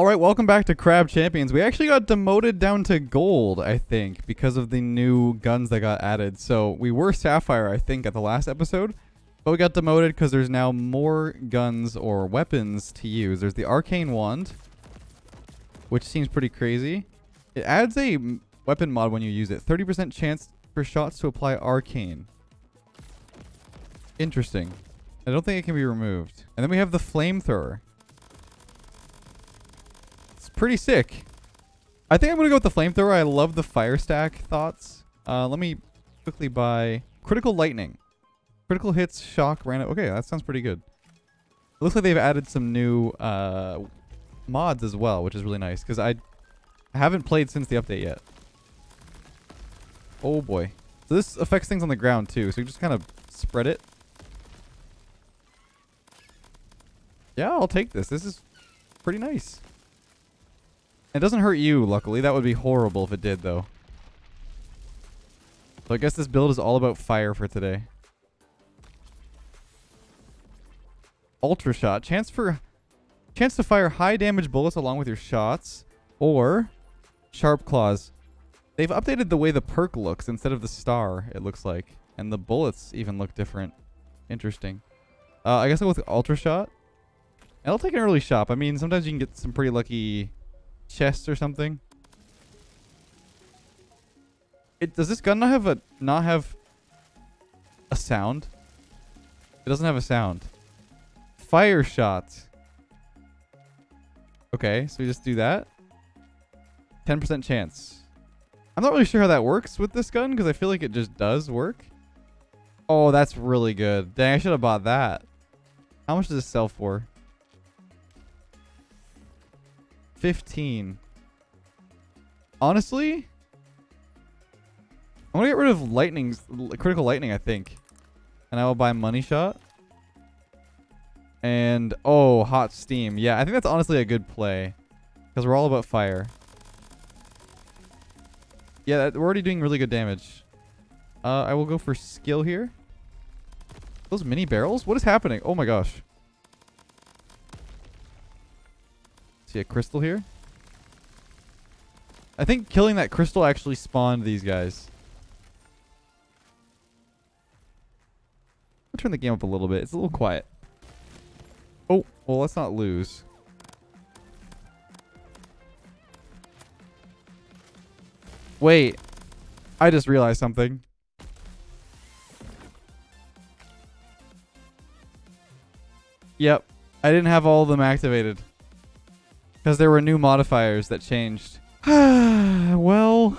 All right, welcome back to Crab Champions. We actually got demoted down to gold, I think, because of the new guns that got added. So we were Sapphire, I think, at the last episode, but we got demoted because there's now more guns or weapons to use. There's the Arcane Wand, which seems pretty crazy. It adds a weapon mod when you use it. 30% chance for shots to apply Arcane. Interesting. I don't think it can be removed. And then we have the Flamethrower pretty sick. I think I'm going to go with the flamethrower. I love the fire stack thoughts. Uh, let me quickly buy critical lightning. Critical hits, shock, random. Okay, that sounds pretty good. It looks like they've added some new uh, mods as well, which is really nice because I haven't played since the update yet. Oh boy. So this affects things on the ground too. So you just kind of spread it. Yeah, I'll take this. This is pretty nice. It doesn't hurt you, luckily. That would be horrible if it did, though. So I guess this build is all about fire for today. Ultra shot. Chance for chance to fire high damage bullets along with your shots. Or sharp claws. They've updated the way the perk looks instead of the star, it looks like. And the bullets even look different. Interesting. Uh, I guess I'll go with ultra shot. I'll take an early shop. I mean, sometimes you can get some pretty lucky chest or something. It does this gun not have a not have a sound? It doesn't have a sound. Fire shot. Okay, so we just do that. 10% chance. I'm not really sure how that works with this gun because I feel like it just does work. Oh, that's really good. Dang, I should have bought that. How much does this sell for? 15. Honestly, I'm gonna get rid of lightning, critical lightning, I think. And I will buy money shot. And, oh, hot steam. Yeah, I think that's honestly a good play. Because we're all about fire. Yeah, that, we're already doing really good damage. Uh, I will go for skill here. Those mini barrels? What is happening? Oh my gosh. See a crystal here? I think killing that crystal actually spawned these guys. I'll turn the game up a little bit. It's a little quiet. Oh, well, let's not lose. Wait. I just realized something. Yep. I didn't have all of them activated. Because there were new modifiers that changed. well...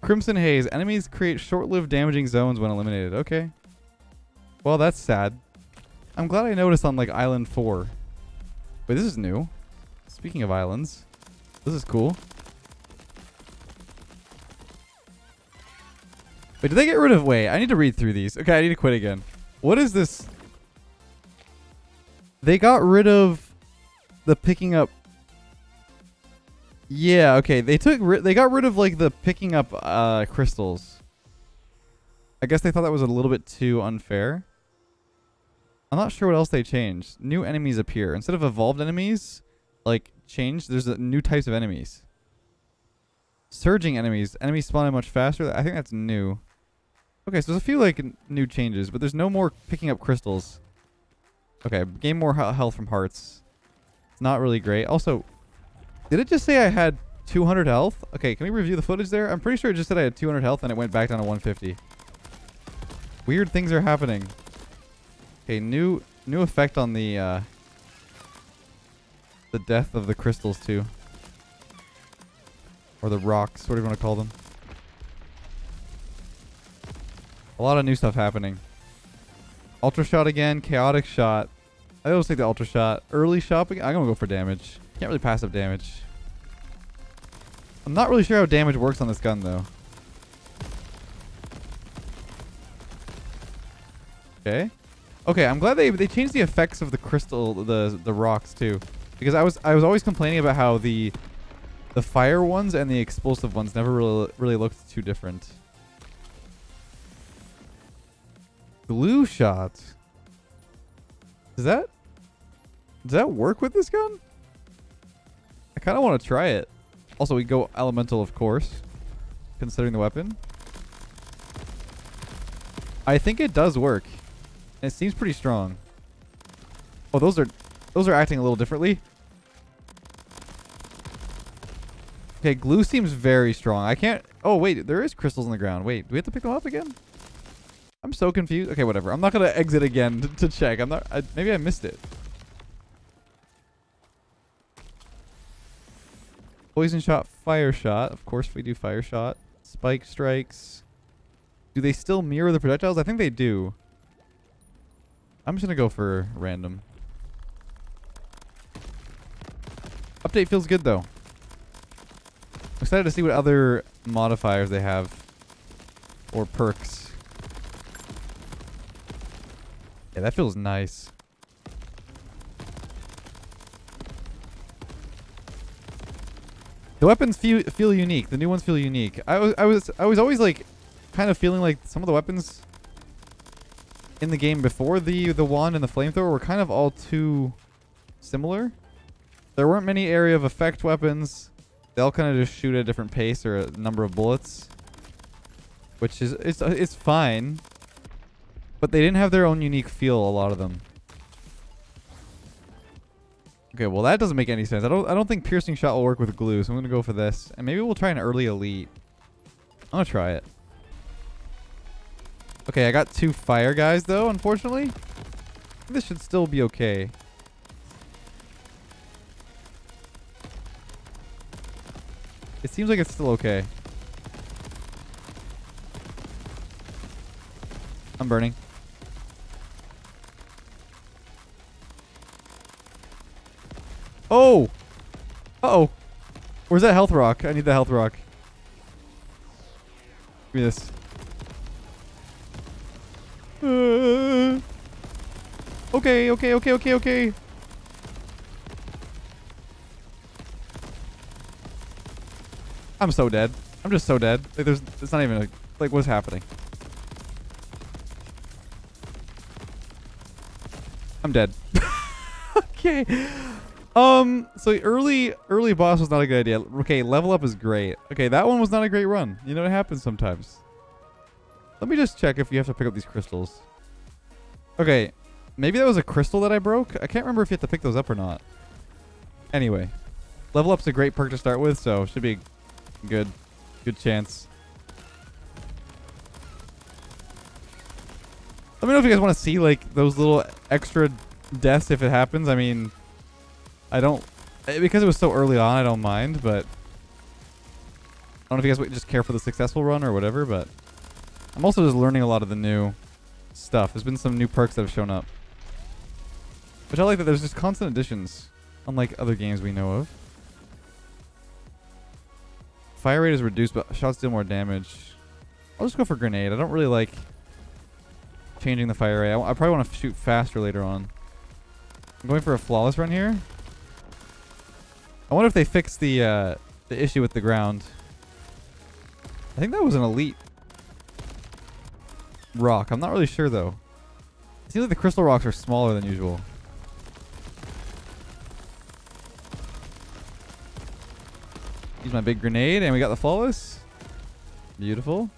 Crimson Haze. Enemies create short-lived damaging zones when eliminated. Okay. Well, that's sad. I'm glad I noticed on, like, Island 4. Wait, this is new. Speaking of islands. This is cool. Wait, did they get rid of... Wait, I need to read through these. Okay, I need to quit again. What is this? They got rid of the picking up. Yeah, okay. They took they got rid of like the picking up uh crystals. I guess they thought that was a little bit too unfair. I'm not sure what else they changed. New enemies appear. Instead of evolved enemies, like changed, there's new types of enemies. Surging enemies. Enemies spawning much faster. I think that's new. Okay, so there's a few like new changes, but there's no more picking up crystals. Okay, gain more health from hearts. It's not really great. Also, did it just say I had 200 health? Okay, can we review the footage there? I'm pretty sure it just said I had 200 health and it went back down to 150. Weird things are happening. Okay, new new effect on the uh, the death of the crystals too. Or the rocks, whatever you want to call them. A lot of new stuff happening. Ultra shot again. Chaotic shot. I always take the ultra shot. Early shopping. I'm gonna go for damage. Can't really pass up damage. I'm not really sure how damage works on this gun though. Okay. Okay, I'm glad they they changed the effects of the crystal the the rocks too. Because I was I was always complaining about how the the fire ones and the explosive ones never really really looked too different. Glue shot. Is that? Does that work with this gun? I kind of want to try it. Also, we go elemental, of course, considering the weapon. I think it does work. It seems pretty strong. Oh, those are those are acting a little differently. Okay, glue seems very strong. I can't... Oh, wait. There is crystals in the ground. Wait, do we have to pick them up again? I'm so confused. Okay, whatever. I'm not going to exit again to, to, check. I'm not... I, maybe I missed it. Poison shot, fire shot. Of course we do fire shot. Spike strikes. Do they still mirror the projectiles? I think they do. I'm just going to go for random. Update feels good, though. excited to see what other modifiers they have. Or perks. Yeah, that feels nice. The weapons feel feel unique. The new ones feel unique. I was I was I was always like kind of feeling like some of the weapons in the game before the the wand and the flamethrower were kind of all too similar. There weren't many area of effect weapons. They all kind of just shoot at a different pace or a number of bullets. Which is, it's, it's fine. But they didn't have their own unique feel, a lot of them. Okay, well that doesn't make any sense. I don't I don't think piercing shot will work with glue, so I'm gonna go for this. And maybe we'll try an early elite. I'm gonna try it. Okay, I got two fire guys though, unfortunately. This should still be okay. It seems like it's still okay. I'm burning. Oh! Uh-oh. Where's that health rock? I need the health rock. Give me this. Uh, okay, okay, okay, okay, okay. I'm so dead. I'm just so dead. Like there's it's not even a, like what's happening. I'm dead. okay. Um so early early boss was not a good idea. Okay, level up is great. Okay, that one was not a great run. You know it happens sometimes. Let me just check if you have to pick up these crystals. Okay. Maybe that was a crystal that I broke. I can't remember if you have to pick those up or not. Anyway. Level up's a great perk to start with, so should be Good. Good chance. Let me know if you guys want to see, like, those little extra deaths if it happens. I mean, I don't... Eh, because it was so early on, I don't mind, but... I don't know if you guys just care for the successful run or whatever, but... I'm also just learning a lot of the new stuff. There's been some new perks that have shown up. Which I like that there's just constant additions, unlike other games we know of. Fire rate is reduced, but shots deal more damage. I'll just go for grenade. I don't really like changing the fire rate. I, I probably want to shoot faster later on. I'm going for a flawless run here. I wonder if they fixed the uh, the issue with the ground. I think that was an elite rock. I'm not really sure though. It seems like the crystal rocks are smaller than usual. Use my big grenade, and we got the flawless. Beautiful.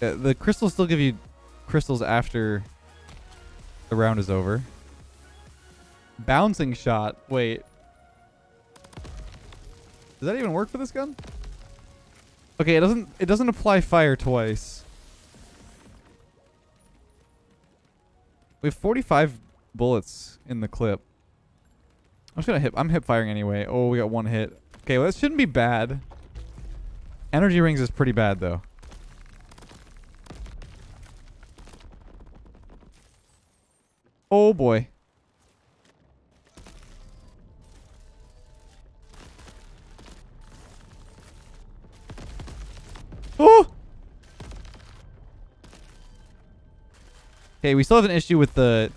Yeah, the crystals still give you crystals after the round is over. Bouncing shot. Wait. Does that even work for this gun? Okay, it doesn't it doesn't apply fire twice. We have 45 bullets in the clip. I'm just gonna hip. I'm hip firing anyway. Oh, we got one hit. Okay, well, that shouldn't be bad. Energy rings is pretty bad though. Oh boy. Oh! Okay, we still have an issue with the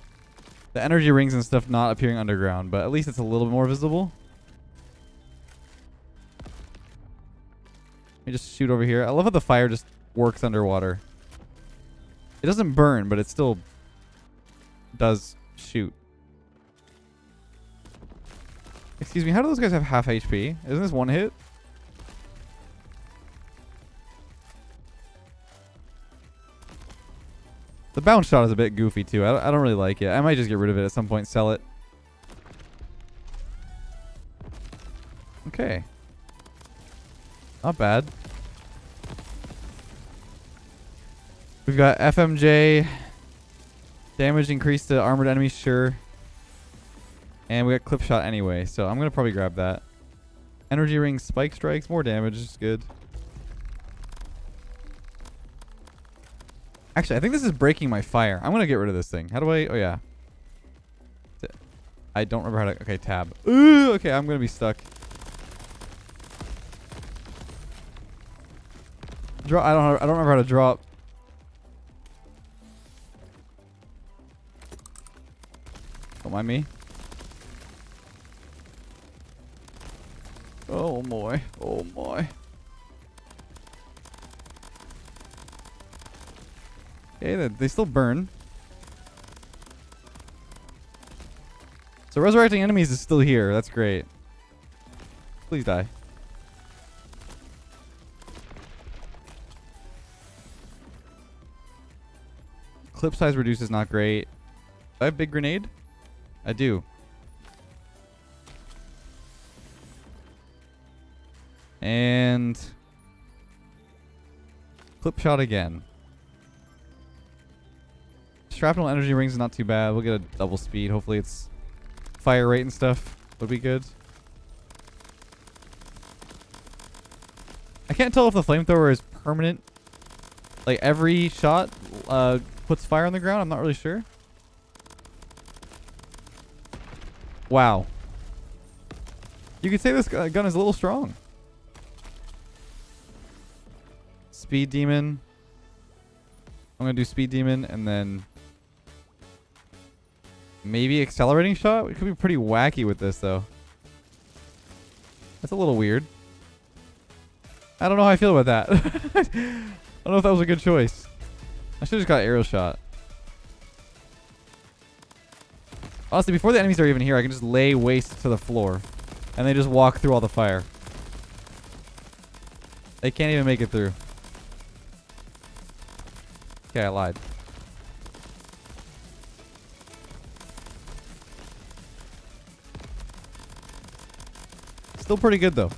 the energy rings and stuff not appearing underground, but at least it's a little bit more visible. Let me just shoot over here. I love how the fire just works underwater. It doesn't burn, but it still does shoot. Excuse me, how do those guys have half HP? Isn't this one hit? The bounce shot is a bit goofy too. I, I don't really like it. I might just get rid of it at some point, sell it. Okay. Not bad. We've got FMJ. Damage increased to armored enemies, sure. And we got clip shot anyway, so I'm going to probably grab that. Energy ring spike strikes, more damage is good. Actually, I think this is breaking my fire. I'm going to get rid of this thing. How do I... Oh, yeah. I don't remember how to... Okay, tab. Ooh, okay, I'm going to be stuck. Draw. I don't. I don't remember how to drop. Don't mind me. Oh boy. Oh boy. Okay, they, still burn. So resurrecting enemies is still here. That's great. Please die. Clip size reduce is not great. Do I have big grenade? I do. And clip shot again. Shrapnel energy rings is not too bad. We'll get a double speed. Hopefully it's fire rate and stuff would be good. I can't tell if the flamethrower is permanent. Like every shot uh, puts fire on the ground? I'm not really sure. Wow. You could say this gun is a little strong. Speed Demon. I'm going to do Speed Demon and then maybe Accelerating Shot. We could be pretty wacky with this though. That's a little weird. I don't know how I feel about that. I don't know if that was a good choice. I should have just got arrow shot. Honestly, before the enemies are even here, I can just lay waste to the floor. And they just walk through all the fire. They can't even make it through. Okay, I lied. Still pretty good, though.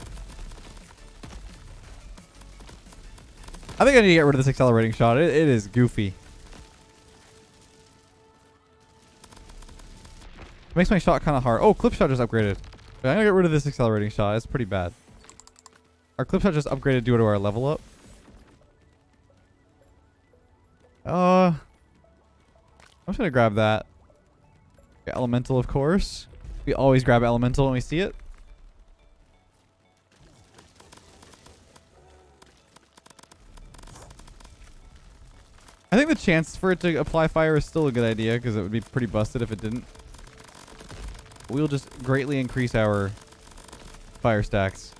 I think I need to get rid of this accelerating shot. it, it is goofy. It makes my shot kind of hard. Oh, clip shot just upgraded. I'm gonna get rid of this accelerating shot. It's pretty bad. Our clip shot just upgraded due to our level up. Uh, I'm just gonna grab that. Elemental, of course. We always grab elemental when we see it. The chance for it to apply fire is still a good idea because it would be pretty busted if it didn't. We'll just greatly increase our fire stacks.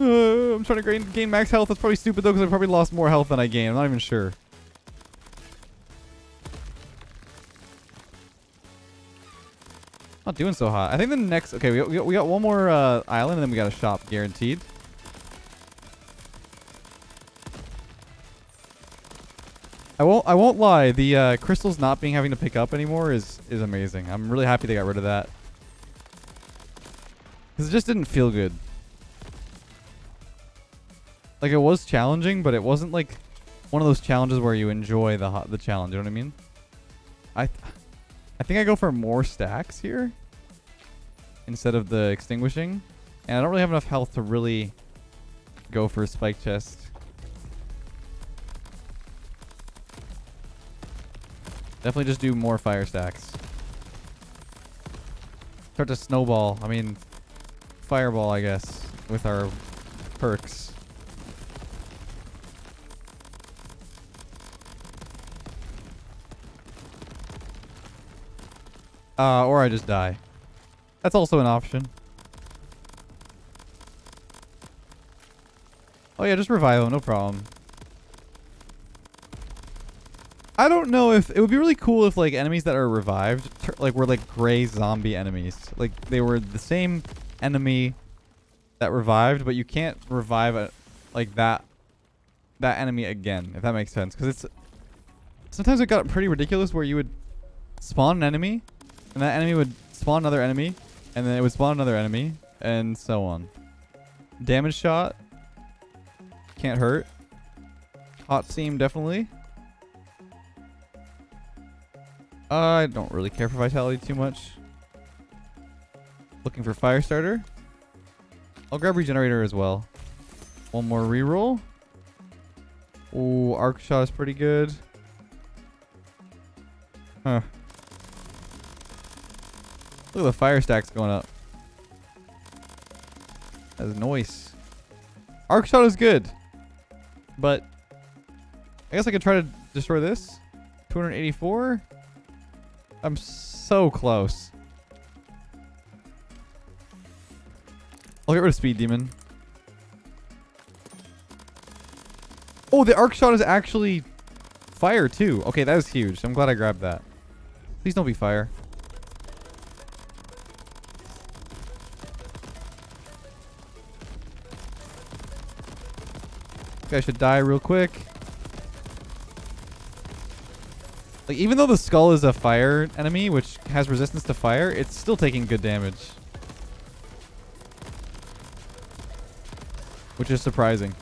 Uh, I'm trying to gain, gain max health. That's probably stupid though because I probably lost more health than I gained. I'm not even sure. Not doing so hot. I think the next... Okay, we got, we got one more uh, island and then we got a shop guaranteed. I won't. I won't lie. The uh, crystals not being having to pick up anymore is is amazing. I'm really happy they got rid of that because it just didn't feel good. Like it was challenging, but it wasn't like one of those challenges where you enjoy the the challenge. You know what I mean? I I think I go for more stacks here instead of the extinguishing, and I don't really have enough health to really go for a spike chest. Definitely just do more fire stacks. Start to snowball. I mean, fireball, I guess, with our perks. Uh, or I just die. That's also an option. Oh yeah, just revive him, no problem. I don't know if it would be really cool if like enemies that are revived like were like gray zombie enemies. Like they were the same enemy that revived, but you can't revive a, like that that enemy again, if that makes sense. Because it's sometimes it got pretty ridiculous where you would spawn an enemy, and that enemy would spawn another enemy, and then it would spawn another enemy, and so on. Damage shot can't hurt. Hot steam definitely. I don't really care for vitality too much. Looking for fire starter. I'll grab regenerator as well. One more reroll. Ooh, arc shot is pretty good. Huh. Look at the fire stacks going up. That's noise. Arc shot is good. But I guess I could try to destroy this. 284. I'm so close. I'll get rid of Speed Demon. Oh, the arc shot is actually fire too. Okay, that was huge. I'm glad I grabbed that. Please don't be fire. Guy should die real quick. Like, even though the skull is a fire enemy, which has resistance to fire, it's still taking good damage. Which is surprising.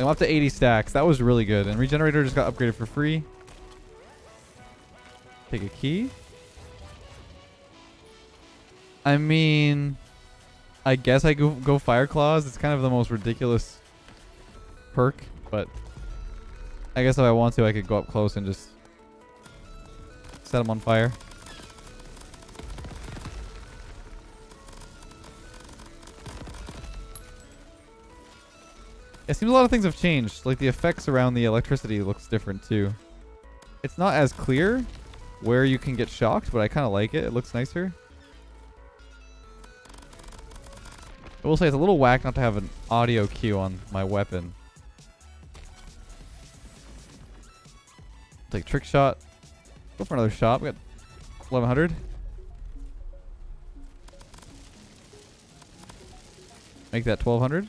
I'm up to 80 stacks. That was really good. And Regenerator just got upgraded for free. Take a key. I mean, I guess I go, go Fire Claws. It's kind of the most ridiculous perk, but I guess if I want to, I could go up close and just set them on fire. It seems a lot of things have changed. Like the effects around the electricity looks different too. It's not as clear where you can get shocked, but I kind of like it. It looks nicer. I will say it's a little whack not to have an audio cue on my weapon. Take trick shot. Go for another shot. We got 1100. Make that 1200.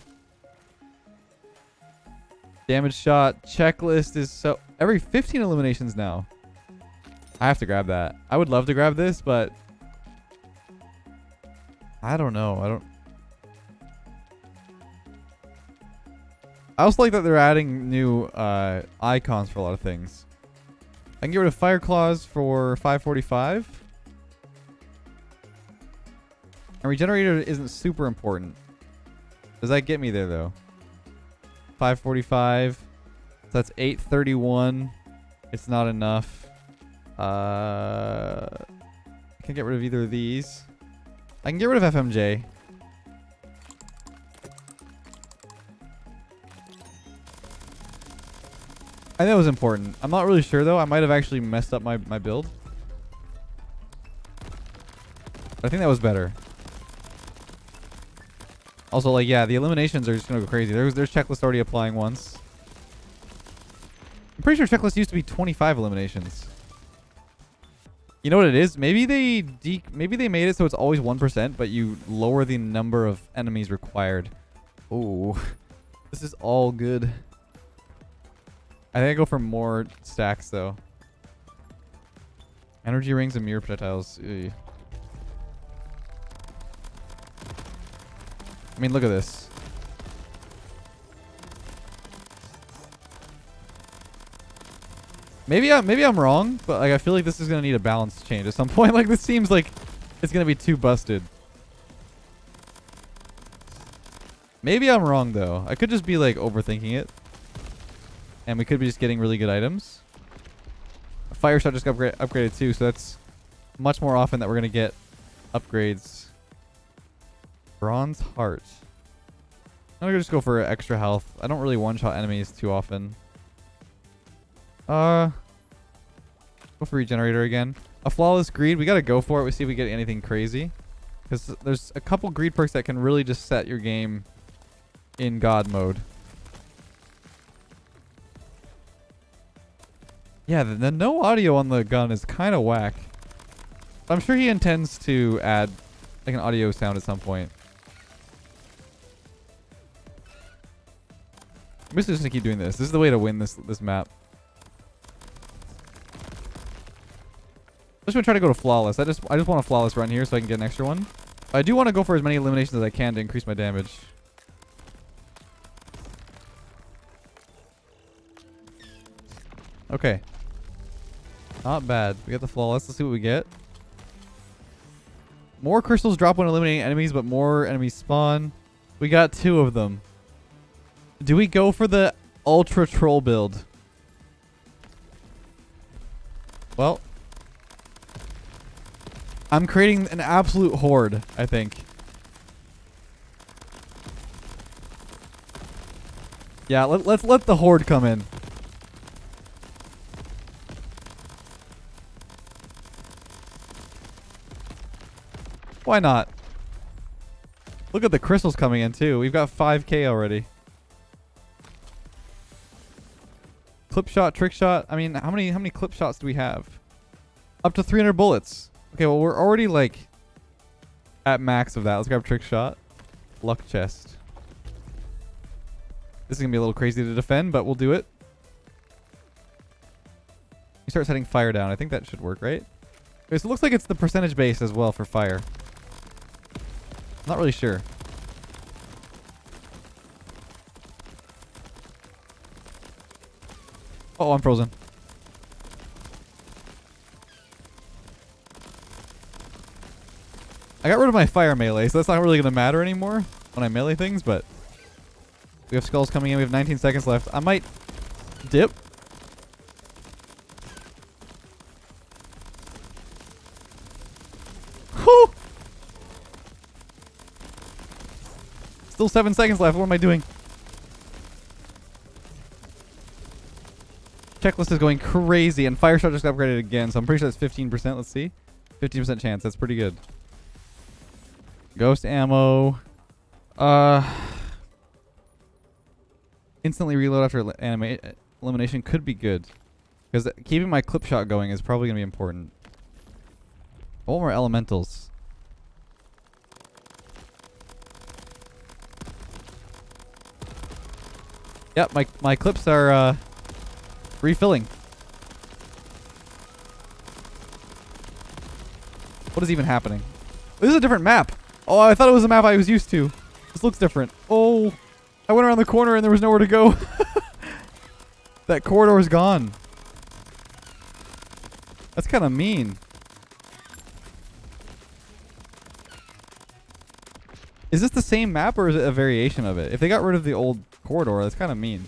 Damage shot. Checklist is so... Every 15 eliminations now. I have to grab that. I would love to grab this, but... I don't know. I don't... I also like that they're adding new uh, icons for a lot of things. I can get rid of Fire Claws for 545. And Regenerator isn't super important. Does that get me there, though? 545. So that's 831. It's not enough. Uh, I can get rid of either of these. I can get rid of FMJ. I think it was important. I'm not really sure though. I might have actually messed up my, my build. I think that was better. Also, like, yeah, the eliminations are just gonna go crazy. There's there's checklist already applying once. I'm pretty sure checklist used to be 25 eliminations. You know what it is? Maybe they de maybe they made it so it's always 1%, but you lower the number of enemies required. Oh, this is all good. I think I go for more stacks though. Energy rings and mirror projectiles. Ugh. I mean, look at this. Maybe I maybe I'm wrong, but like I feel like this is gonna need a balance change at some point. Like this seems like it's gonna be too busted. Maybe I'm wrong though. I could just be like overthinking it. And we could be just getting really good items. Fire shot just got upgra upgraded too, so that's much more often that we're going to get upgrades. Bronze Heart. I'm going to just go for extra health. I don't really one-shot enemies too often. Uh, Go for Regenerator again. A Flawless Greed. We got to go for it. We see if we get anything crazy. Because there's a couple greed perks that can really just set your game in God mode. Yeah, the, the no audio on the gun is kind of whack. I'm sure he intends to add like an audio sound at some point. I'm just gonna keep doing this. This is the way to win this this map. I'm just gonna try to go to flawless. I just I just want a flawless run here so I can get an extra one. I do want to go for as many eliminations as I can to increase my damage. Okay. Not bad. We got the flawless. Let's see what we get. More crystals drop when eliminating enemies, but more enemies spawn. We got two of them. Do we go for the ultra troll build? Well, I'm creating an absolute horde, I think. Yeah, let, let's let the horde come in. Why not? Look at the crystals coming in too. We've got 5k already. Clip shot, trick shot. I mean, how many how many clip shots do we have? Up to 300 bullets. Okay, well we're already like at max of that. Let's grab trick shot. Luck chest. This is gonna be a little crazy to defend, but we'll do it. You start setting fire down. I think that should work, right? Okay, so it looks like it's the percentage base as well for fire. Not really sure. Oh, I'm frozen. I got rid of my fire melee, so that's not really going to matter anymore when I melee things, but we have skulls coming in. We have 19 seconds left. I might dip. Still seven seconds left. What am I doing? Checklist is going crazy, and fire shot just upgraded again, so I'm pretty sure that's 15%. Let's see. 15% chance. That's pretty good. Ghost ammo. Uh, instantly reload after anima elimination could be good. Because keeping my clip shot going is probably going to be important. Want more elementals. Yep, my, my clips are uh, refilling. What is even happening? This is a different map. Oh, I thought it was a map I was used to. This looks different. Oh, I went around the corner and there was nowhere to go. that corridor is gone. That's kind of mean. Is this the same map or is it a variation of it? If they got rid of the old corridor. That's kind of mean.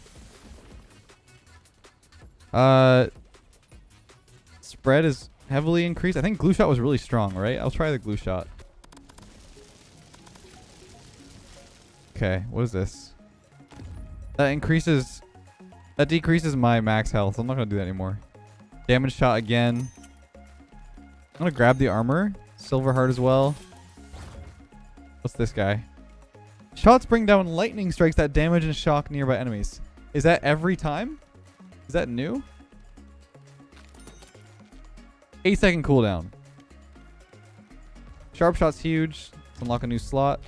Uh, spread is heavily increased. I think glue shot was really strong, right? I'll try the glue shot. Okay, what is this? That increases... That decreases my max health. I'm not going to do that anymore. Damage shot again. I'm going to grab the armor. Silver heart as well. What's this guy? Shots bring down lightning strikes that damage and shock nearby enemies. Is that every time? Is that new? 8 second cooldown. Sharp shot's huge. Let's unlock a new slot.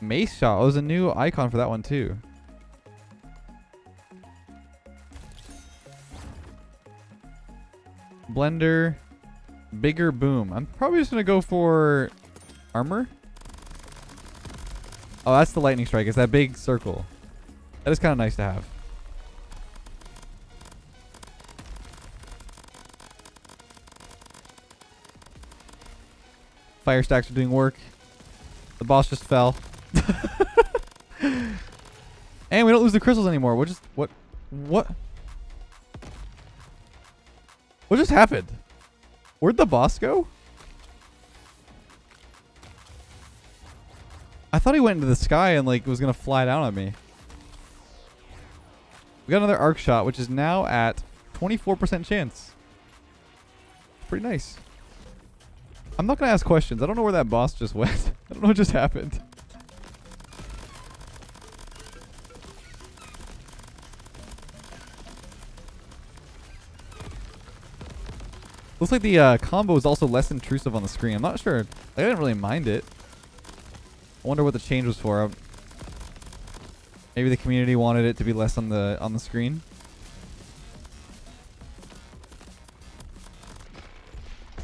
Mace shot. Oh, there's a new icon for that one too. Blender. Bigger boom. I'm probably just going to go for armor. Oh, that's the lightning strike. It's that big circle. That is kind of nice to have. Fire stacks are doing work. The boss just fell. and we don't lose the crystals anymore. What just what what what just happened? Where'd the boss go? I thought he went into the sky and like was gonna fly down on me. We got another arc shot, which is now at 24% chance. Pretty nice. I'm not gonna ask questions. I don't know where that boss just went. I don't know what just happened. Looks like the uh, combo is also less intrusive on the screen. I'm not sure. I didn't really mind it. I wonder what the change was for. Um, maybe the community wanted it to be less on the on the screen.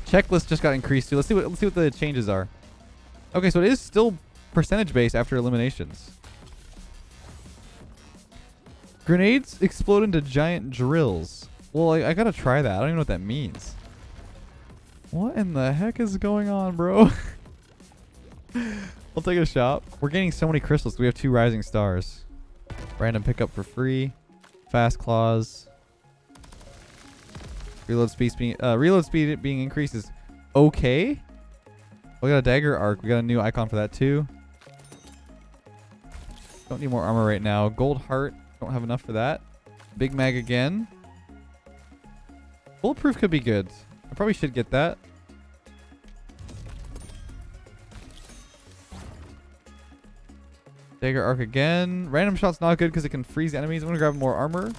Checklist just got increased too. Let's see what let's see what the changes are. Okay, so it is still percentage based after eliminations. Grenades explode into giant drills. Well, I, I gotta try that. I don't even know what that means. What in the heck is going on, bro? I'll take a shot. We're getting so many crystals. We have two rising stars. Random pickup for free. Fast claws. Reload speed uh, reload speed being increased is okay. We got a dagger arc. We got a new icon for that too. Don't need more armor right now. Gold heart. Don't have enough for that. Big mag again. Bulletproof could be good. I probably should get that. Dagger arc again. Random shot's not good because it can freeze enemies. I'm going to grab more armor.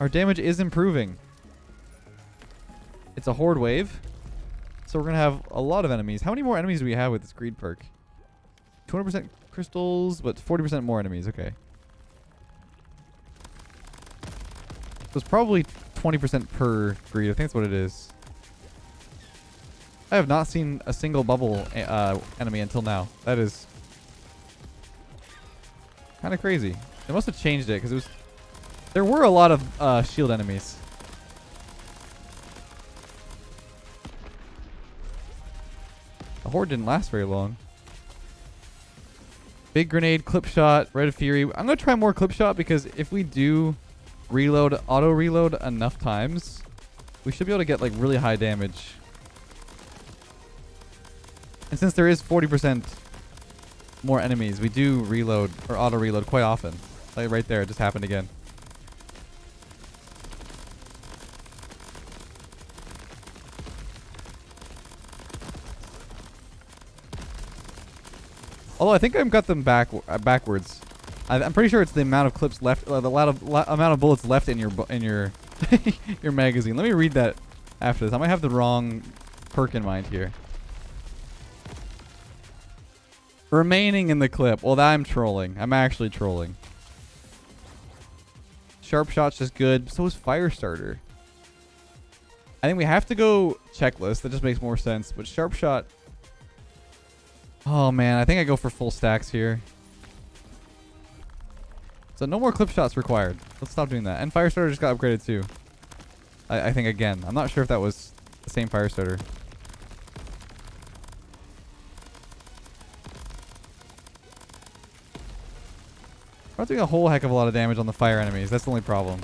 Our damage is improving. It's a horde wave. So we're going to have a lot of enemies. How many more enemies do we have with this greed perk? 200% crystals, but 40% more enemies. Okay. So it's probably 20% per greed. I think that's what it is. I have not seen a single bubble uh, enemy until now. That is kind of crazy. They must have changed it because it was. There were a lot of uh, shield enemies. The horde didn't last very long. Big grenade, clip shot, red fury. I'm gonna try more clip shot because if we do reload, auto reload enough times, we should be able to get like really high damage. And since there is 40% more enemies, we do reload or auto reload quite often. Like right there, it just happened again. Although I think I've got them back uh, backwards. I, am pretty sure it's the amount of clips left, uh, the of, amount of bullets left in your in your your magazine. Let me read that after this. I might have the wrong perk in mind here. Remaining in the clip. Well, I'm trolling. I'm actually trolling. Sharp shot's just good. So is fire starter. I think we have to go checklist. That just makes more sense. But sharp shot. Oh man, I think I go for full stacks here. So no more clip shots required. Let's stop doing that. And fire starter just got upgraded too. I, I think again. I'm not sure if that was the same fire starter. We're not doing a whole heck of a lot of damage on the fire enemies. That's the only problem.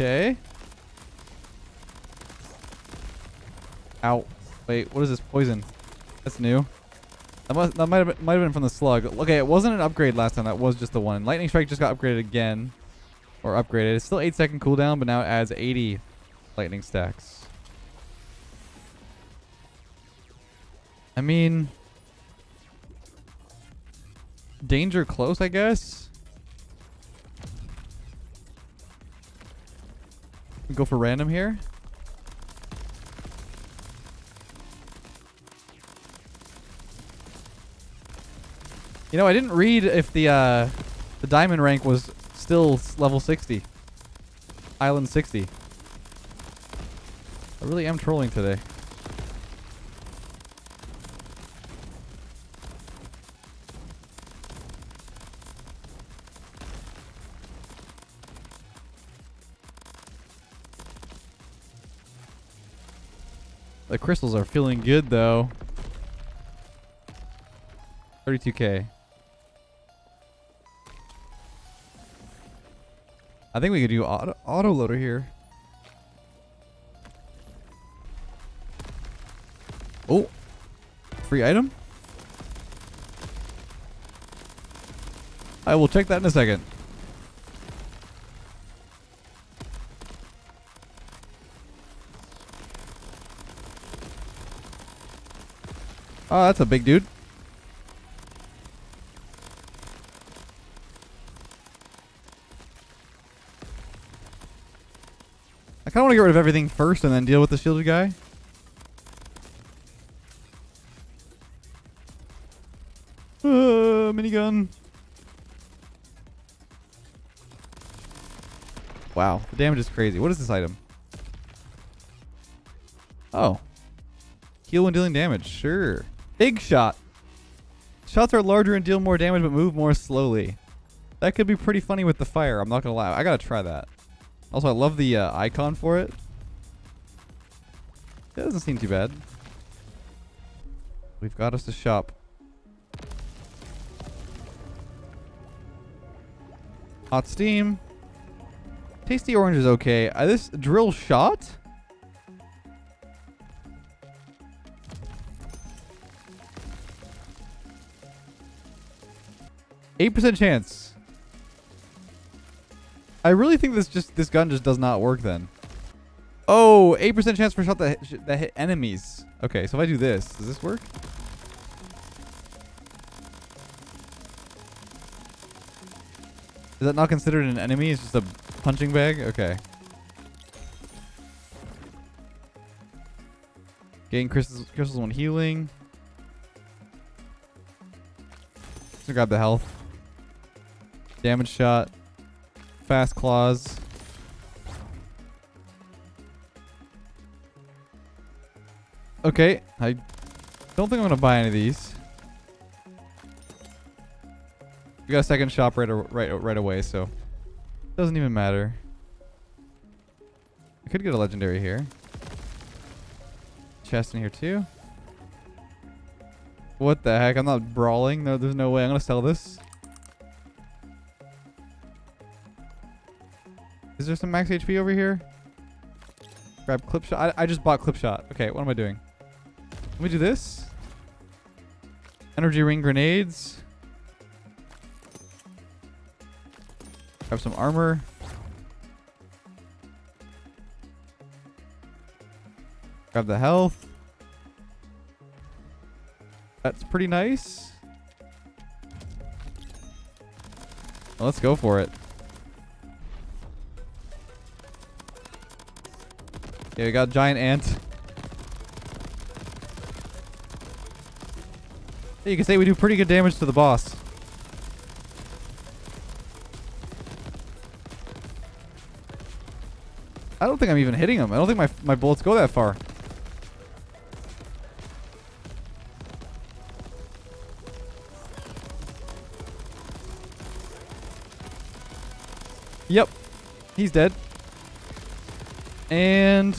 Okay. Ow. Wait, what is this poison? That's new. That, must, that might have might have been from the slug. Okay, it wasn't an upgrade last time. That was just the one. Lightning strike just got upgraded again, or upgraded. It's still eight second cooldown, but now it adds 80 lightning stacks. I mean, danger close, I guess. Go for random here. You know, I didn't read if the uh, the diamond rank was still level 60. Island 60. I really am trolling today. Crystals are feeling good though. 32k. I think we could do auto, auto loader here. Oh, free item? I will check that in a second. Oh, that's a big dude. I kind of want to get rid of everything first and then deal with the shielded guy. Uh, minigun. Wow, the damage is crazy. What is this item? Oh. Heal when dealing damage. Sure. Big shot. Shots are larger and deal more damage but move more slowly. That could be pretty funny with the fire. I'm not going to lie. I got to try that. Also, I love the uh, icon for it. It doesn't seem too bad. We've got us a shop. Hot steam. Tasty orange is okay. Uh, this drill shot? Eight percent chance. I really think this just this gun just does not work then. Oh, 8% chance for shot that hit, that hit enemies. Okay, so if I do this, does this work? Is that not considered an enemy? It's just a punching bag? Okay. Getting crystals, crystals when healing. So grab the health. Damage shot. Fast claws. Okay, I don't think I'm gonna buy any of these. We got a second shop right right right away, so doesn't even matter. I could get a legendary here. Chest in here too. What the heck? I'm not brawling. No, there's no way. I'm gonna sell this. Is there some max HP over here? Grab clip shot. I, I just bought clip shot. Okay, what am I doing? Let me do this. Energy ring grenades. Grab some armor. Grab the health. That's pretty nice. Well, let's go for it. Yeah, we got giant ant. You can say we do pretty good damage to the boss. I don't think I'm even hitting him. I don't think my, my bullets go that far. Yep. He's dead. And...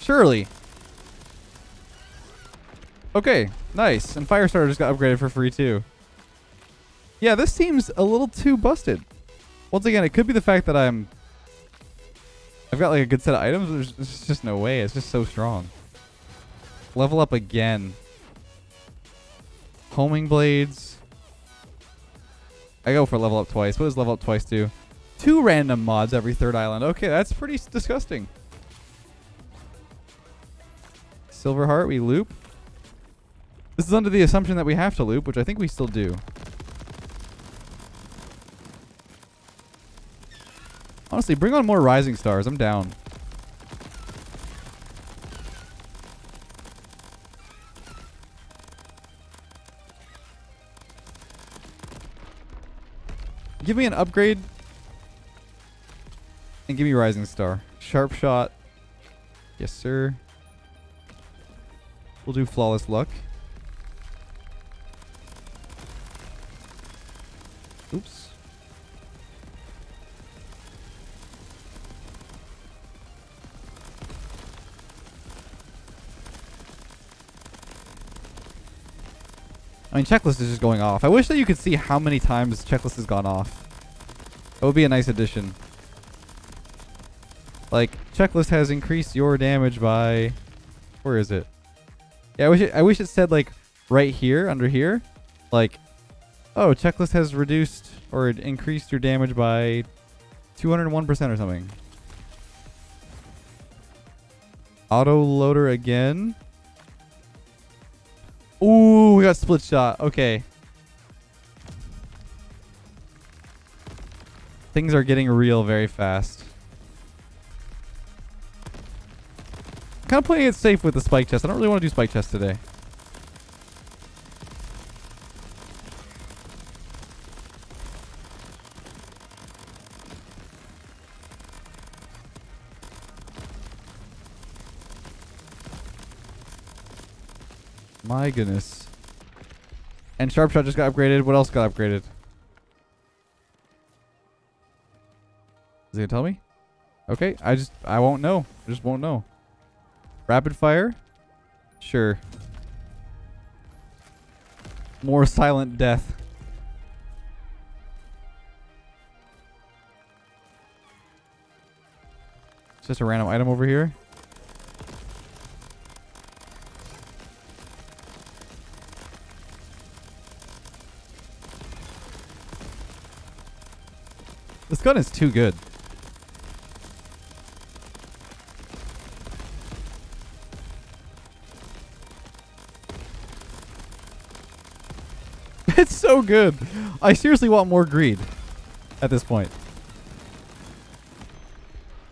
Surely. Okay, nice. And Firestarter just got upgraded for free too. Yeah, this seems a little too busted. Once again, it could be the fact that I'm... I've got like a good set of items. There's, there's just no way. It's just so strong. Level up again. Homing blades. I go for level up twice. What does level up twice do? Two random mods every third island. Okay, that's pretty disgusting. Silver heart, we loop. This is under the assumption that we have to loop, which I think we still do. Honestly, bring on more rising stars. I'm down. Give me an upgrade and give me Rising Star. Sharp Shot. Yes, sir. We'll do Flawless Luck. Oops. I mean, checklist is just going off. I wish that you could see how many times checklist has gone off. That would be a nice addition. Like, checklist has increased your damage by... Where is it? Yeah, I wish it, I wish it said, like, right here, under here. Like, oh, checklist has reduced or increased your damage by 201% or something. Auto loader again. Ooh, we got split shot. Okay. Things are getting real very fast. Kind of playing it safe with the spike chest. I don't really want to do spike chest today. My goodness. And Sharp Shot just got upgraded. What else got upgraded? Is he gonna tell me? Okay, I just I won't know. I just won't know. Rapid fire? Sure. More silent death. It's just a random item over here. This gun is too good. So good. I seriously want more greed at this point.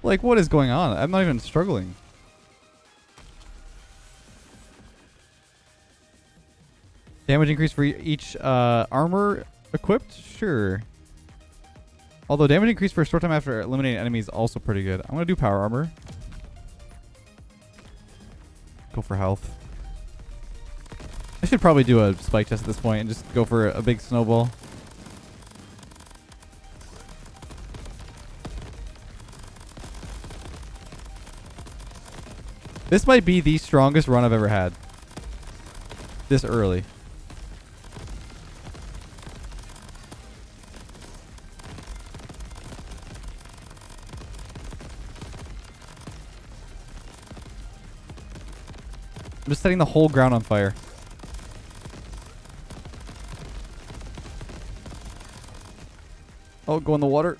Like, what is going on? I'm not even struggling. Damage increase for each uh, armor equipped? Sure. Although damage increase for a short time after eliminating enemies is also pretty good. I'm going to do power armor. Go for health. I should probably do a spike chest at this point and just go for a big snowball. This might be the strongest run I've ever had. This early. I'm just setting the whole ground on fire. Oh, go in the water.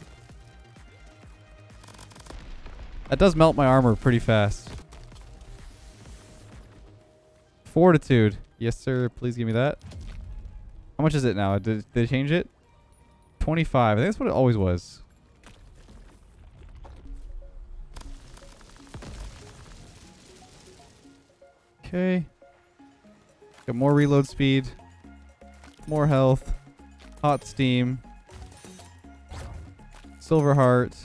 That does melt my armor pretty fast. Fortitude. Yes, sir. Please give me that. How much is it now? Did, did they change it? 25. I think that's what it always was. Okay. Got more reload speed. More health. Hot steam. Silver heart.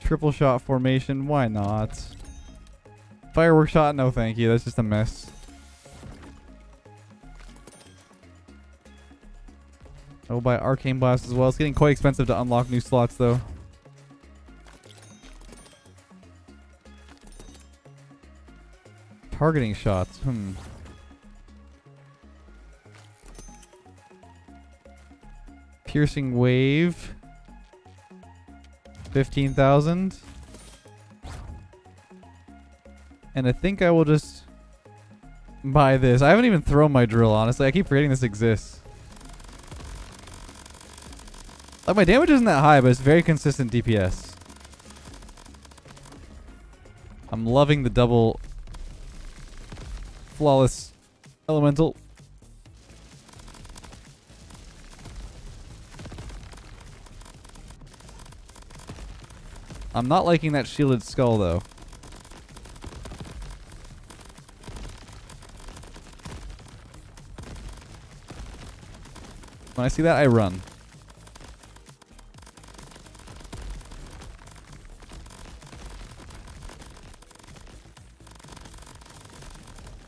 Triple shot formation. Why not? Firework shot? No thank you. That's just a mess. I will buy Arcane Blast as well. It's getting quite expensive to unlock new slots though. Targeting shots. Hmm. Piercing wave. 15,000. And I think I will just buy this. I haven't even thrown my drill, honestly. I keep forgetting this exists. Like, my damage isn't that high, but it's very consistent DPS. I'm loving the double flawless elemental. I'm not liking that shielded skull though. When I see that, I run.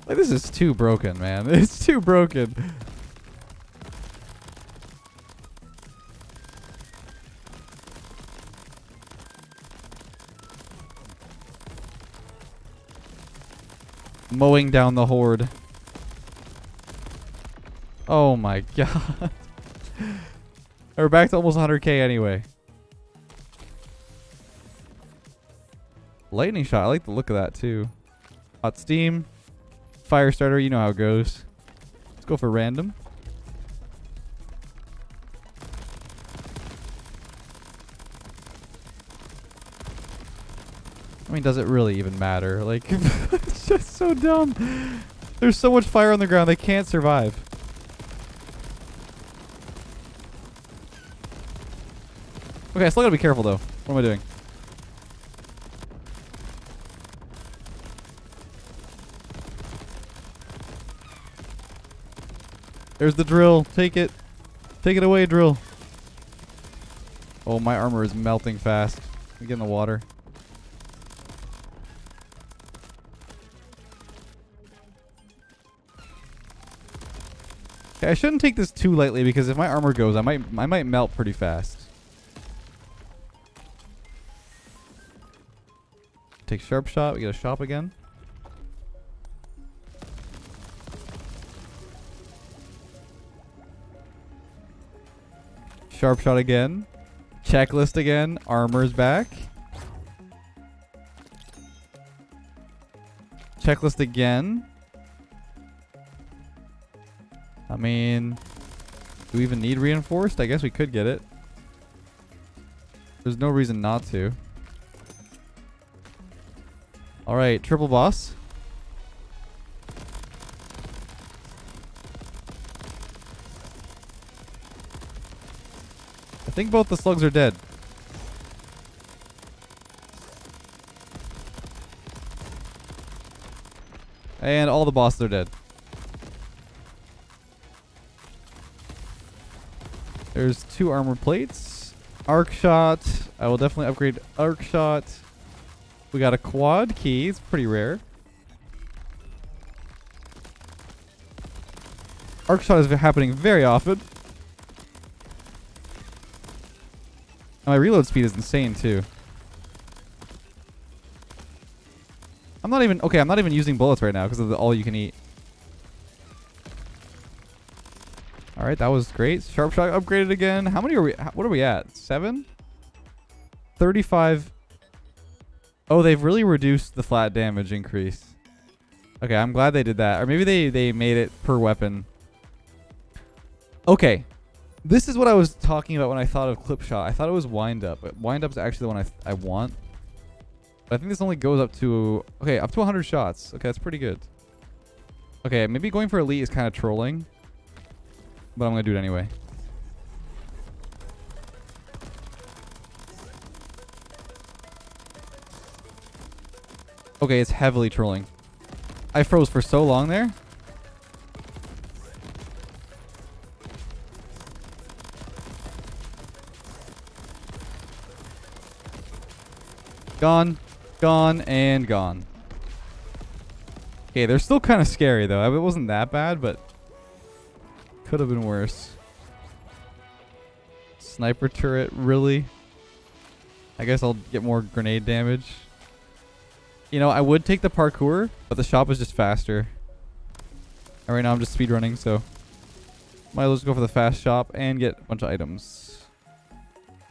Like, this is too broken, man. It's too broken. Mowing down the horde. Oh my god. We're back to almost 100k anyway. Lightning shot. I like the look of that too. Hot steam. Fire starter. You know how it goes. Let's go for random. Mean, does it really even matter? Like, it's just so dumb. There's so much fire on the ground, they can't survive. Okay, I still gotta be careful though. What am I doing? There's the drill. Take it. Take it away, drill. Oh, my armor is melting fast. Let me get in the water. I shouldn't take this too lightly because if my armor goes, I might I might melt pretty fast. Take sharp shot. We get a shop again. Sharp shot again. Checklist again. Armor's back. Checklist again. Mean, do we even need reinforced? I guess we could get it. There's no reason not to. Alright, triple boss. I think both the slugs are dead. And all the bosses are dead. There's two armor plates. Arc shot. I will definitely upgrade arc shot. We got a quad key. It's pretty rare. Arc shot is happening very often. my reload speed is insane too. I'm not even okay. I'm not even using bullets right now because of the all you can eat. All right, that was great. Sharp shot upgraded again. How many are we? What are we at? Seven. Thirty-five. Oh, they've really reduced the flat damage increase. Okay, I'm glad they did that. Or maybe they they made it per weapon. Okay, this is what I was talking about when I thought of clip shot. I thought it was wind up, but wind up is actually the one I, I want. But I think this only goes up to, okay, up to 100 shots. Okay, that's pretty good. Okay, maybe going for elite is kind of trolling. But I'm to do it anyway. Okay, it's heavily trolling. I froze for so long there. Gone, gone, and gone. Okay, they're still kind of scary, though. It wasn't that bad, but could have been worse. Sniper turret, really? I guess I'll get more grenade damage. You know, I would take the parkour, but the shop is just faster. And right now I'm just speedrunning, so might as well just go for the fast shop and get a bunch of items.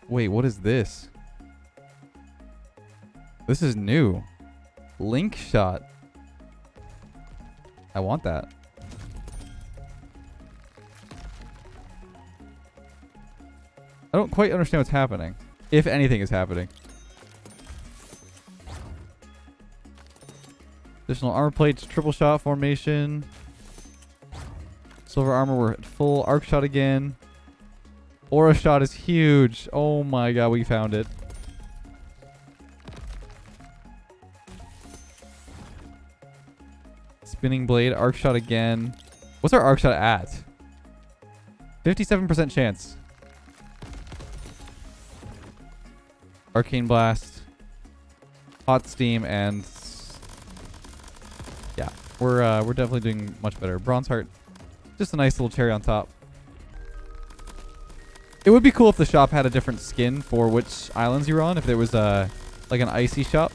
Wait, what is this? This is new. Link shot. I want that. I don't quite understand what's happening. If anything is happening. Additional armor plates, triple shot formation. Silver armor, we're at full. Arc shot again. Aura shot is huge. Oh my god, we found it. Spinning blade, arc shot again. What's our arc shot at? 57% chance. Arcane blast, hot steam, and yeah, we're uh, we're definitely doing much better. Bronze heart, just a nice little cherry on top. It would be cool if the shop had a different skin for which islands you're on. If there was a uh, like an icy shop,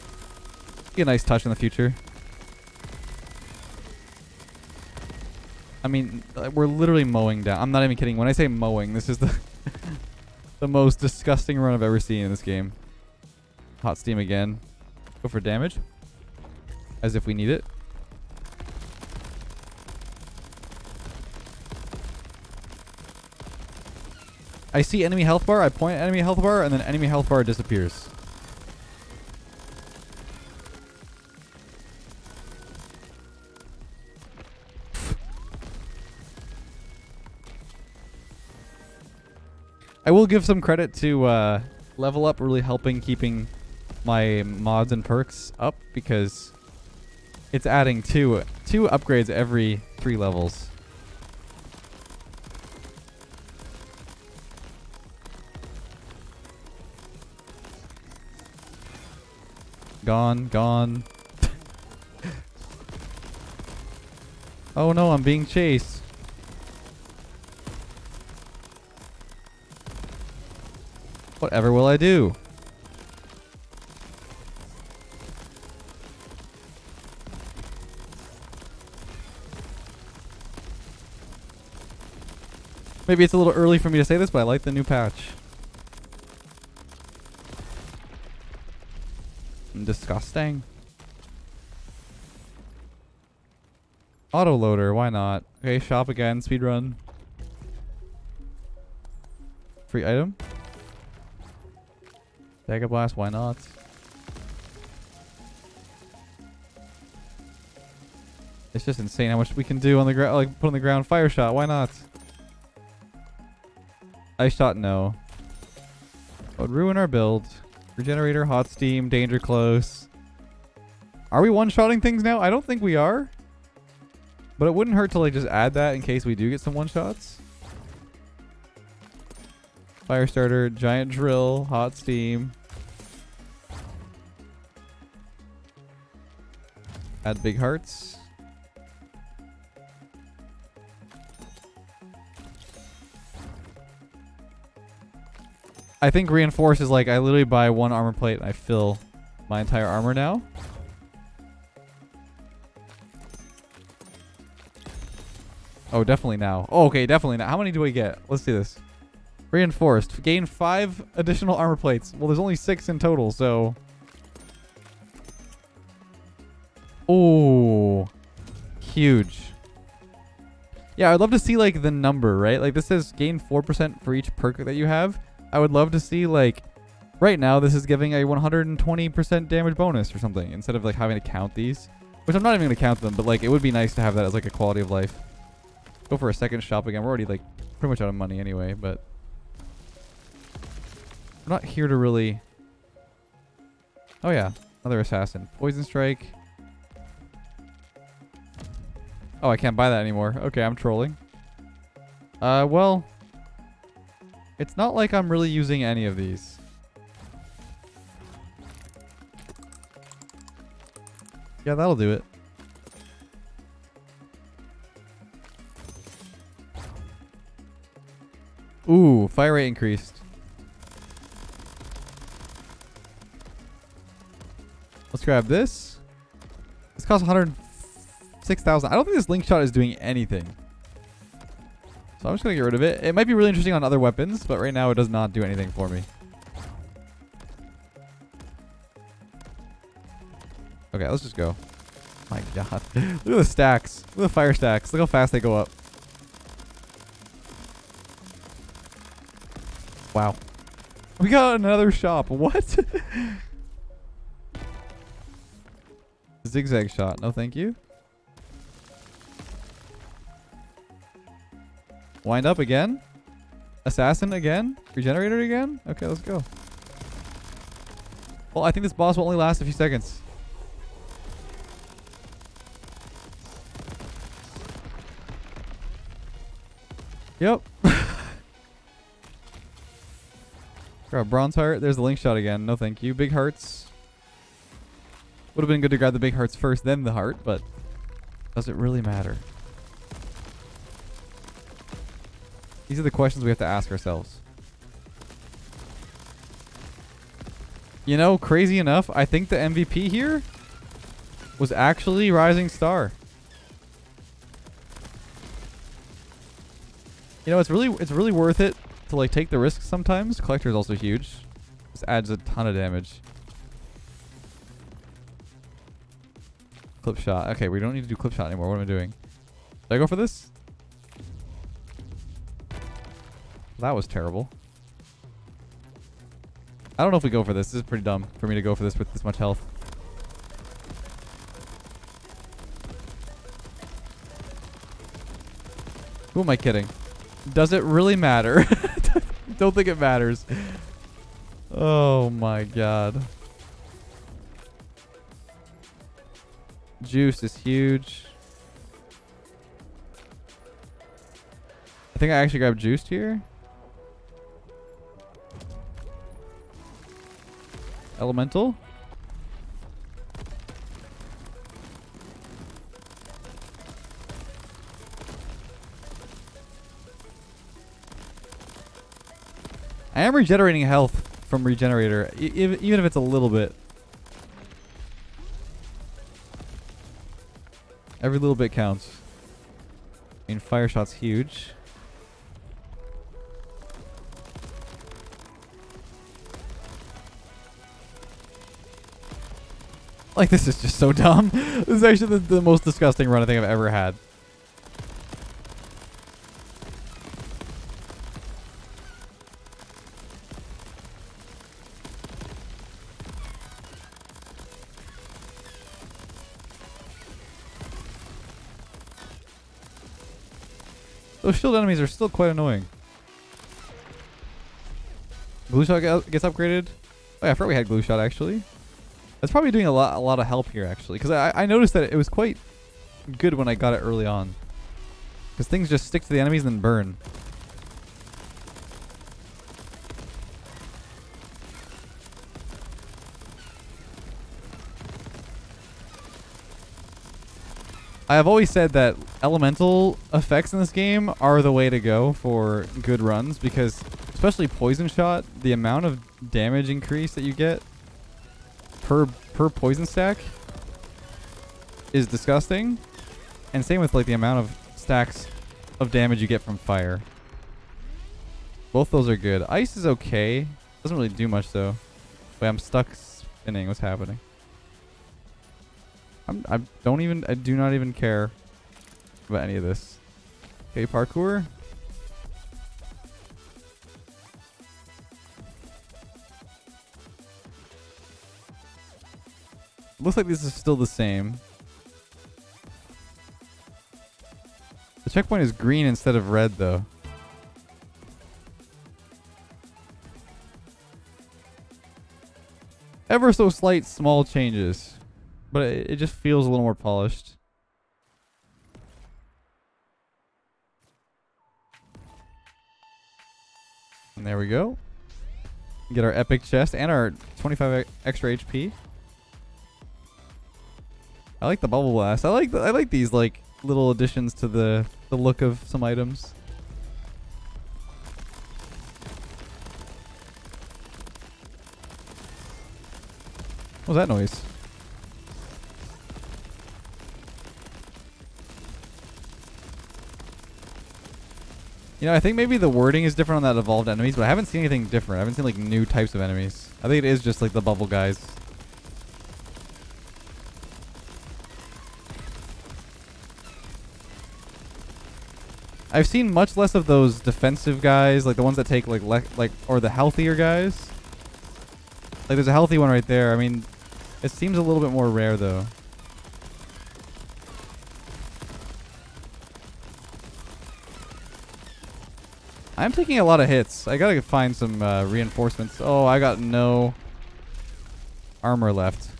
be a nice touch in the future. I mean, we're literally mowing down. I'm not even kidding. When I say mowing, this is the the most disgusting run I've ever seen in this game. Hot steam again. Go for damage. As if we need it. I see enemy health bar, I point enemy health bar, and then enemy health bar disappears. I will give some credit to uh, Level Up really helping keeping my mods and perks up because it's adding two two upgrades every three levels. Gone, gone. oh no, I'm being chased. Whatever will I do? Maybe it's a little early for me to say this, but I like the new patch. Disgusting. Autoloader, why not? Okay, shop again, speedrun. Free item? Dagger Blast, why not? It's just insane how much we can do on the ground, like put on the ground. Fire shot, why not? Ice shot, no. Would ruin our build. Regenerator, hot steam, danger close. Are we one-shotting things now? I don't think we are. But it wouldn't hurt to like just add that in case we do get some one-shots. Fire starter, giant drill, hot steam. Add big hearts. I think reinforce is like I literally buy one armor plate and I fill my entire armor now. Oh, definitely now. Oh, okay, definitely now. How many do I get? Let's do this. Reinforced. Gain five additional armor plates. Well, there's only six in total, so... Oh, huge. Yeah, I'd love to see, like, the number, right? Like, this says gain 4% for each perk that you have. I would love to see like right now this is giving a 120% damage bonus or something instead of like having to count these. Which I'm not even going to count them, but like it would be nice to have that as like a quality of life. Go for a second shop again. We're already like pretty much out of money anyway, but I'm not here to really Oh yeah, another assassin. Poison strike. Oh, I can't buy that anymore. Okay, I'm trolling. Uh, well, it's not like I'm really using any of these. Yeah, that'll do it. Ooh, fire rate increased. Let's grab this. This costs 106,000. I don't think this link shot is doing anything. So I'm just going to get rid of it. It might be really interesting on other weapons, but right now it does not do anything for me. Okay, let's just go. My god. Look at the stacks. Look at the fire stacks. Look how fast they go up. Wow. We got another shop. What? Zigzag shot. No, thank you. Wind up again? Assassin again? Regenerator again? Okay, let's go. Well, I think this boss will only last a few seconds. Yep. grab bronze heart. There's the link shot again. No thank you. Big hearts. Would have been good to grab the big hearts first, then the heart, but does it really matter? These are the questions we have to ask ourselves. You know, crazy enough, I think the MVP here was actually Rising Star. You know, it's really it's really worth it to like take the risk sometimes. Collector is also huge. This adds a ton of damage. Clip shot. Okay, we don't need to do clip shot anymore. What am I doing? Did I go for this? That was terrible. I don't know if we go for this. This is pretty dumb for me to go for this with this much health. Who am I kidding? Does it really matter? don't think it matters. Oh my god. Juice is huge. I think I actually grabbed juiced here. Elemental. I am regenerating health from regenerator, even if it's a little bit. Every little bit counts. I mean, fire shot's huge. Like, this is just so dumb. this is actually the, the most disgusting run I think I've ever had. Those shield enemies are still quite annoying. Glue shot gets upgraded. Oh yeah, I forgot we had glue shot actually. That's probably doing a lot, a lot of help here actually, because I, I noticed that it was quite good when I got it early on. Because things just stick to the enemies and then burn. I have always said that elemental effects in this game are the way to go for good runs because especially poison shot, the amount of damage increase that you get per per poison stack is disgusting. And same with like the amount of stacks of damage you get from fire. Both those are good. Ice is okay. Doesn't really do much though. Wait, I'm stuck spinning. What's happening? I'm, I don't even, I do not even care about any of this. Okay, parkour. Looks like this is still the same. The checkpoint is green instead of red though. Ever so slight small changes. But it, it just feels a little more polished. And there we go. Get our epic chest and our 25 extra HP. I like the bubble blast. I like the, I like these like little additions to the the look of some items. What was that noise? You know, I think maybe the wording is different on that evolved enemies, but I haven't seen anything different. I haven't seen like new types of enemies. I think it is just like the bubble guys. I've seen much less of those defensive guys, like the ones that take like like or the healthier guys. Like there's a healthy one right there. I mean, it seems a little bit more rare though. I'm taking a lot of hits. I gotta find some uh, reinforcements. Oh, I got no armor left.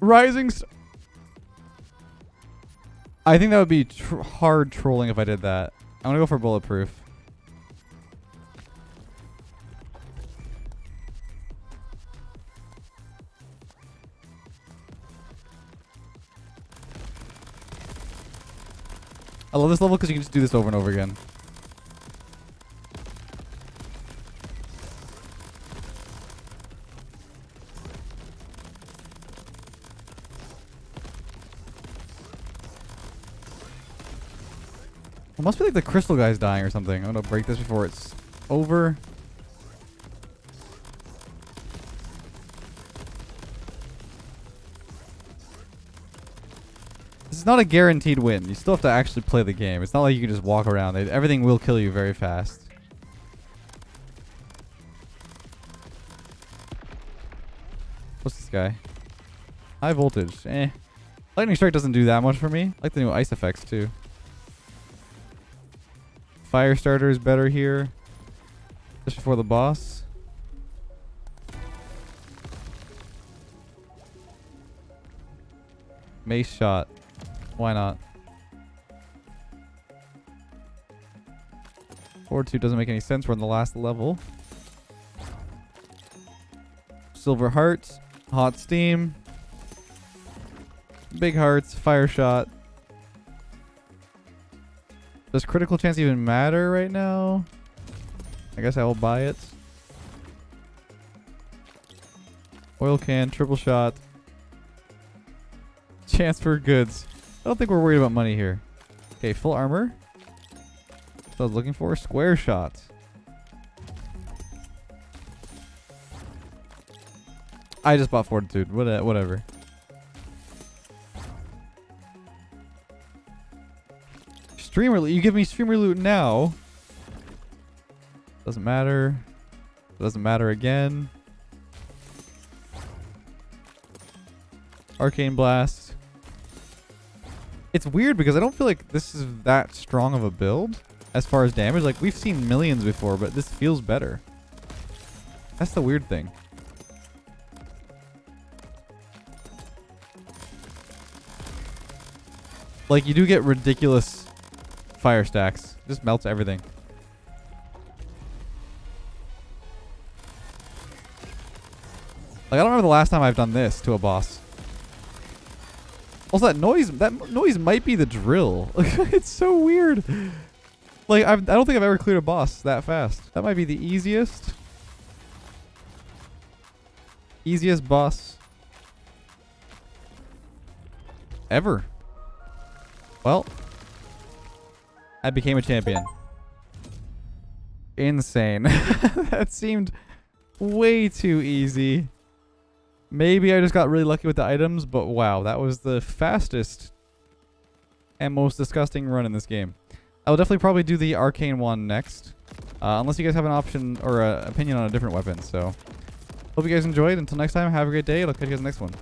Rising I think that would be tr hard trolling if I did that. I'm gonna go for bulletproof. I love this level because you can just do this over and over again. It must be like the crystal guy's dying or something. I'm gonna break this before it's over. This is not a guaranteed win. You still have to actually play the game. It's not like you can just walk around. Everything will kill you very fast. What's this guy? High voltage. Eh. Lightning strike doesn't do that much for me. I like the new ice effects too. Fire starter is better here. Just before the boss. Mace shot. Why not? Fortitude doesn't make any sense. We're on the last level. Silver hearts. Hot steam. Big hearts. Fire shot. Does critical chance even matter right now? I guess I will buy it. Oil can, triple shot. Chance for goods. I don't think we're worried about money here. Okay, full armor. So I was looking for square shot. I just bought fortitude. What, uh, whatever. Streamer loot. You give me streamer loot now. Doesn't matter. Doesn't matter again. Arcane Blast. It's weird because I don't feel like this is that strong of a build as far as damage. Like, we've seen millions before, but this feels better. That's the weird thing. Like, you do get ridiculous fire stacks. Just melts everything. Like, I don't remember the last time I've done this to a boss. Also, that noise, that noise might be the drill. it's so weird. Like, I've, I don't think I've ever cleared a boss that fast. That might be the easiest. Easiest boss. Ever. Well. I became a champion. Insane. that seemed way too easy. Maybe I just got really lucky with the items, but wow, that was the fastest and most disgusting run in this game. I will definitely probably do the arcane one next. Uh, unless you guys have an option or an opinion on a different weapon. So, hope you guys enjoyed. Until next time, have a great day. I'll catch you guys next one.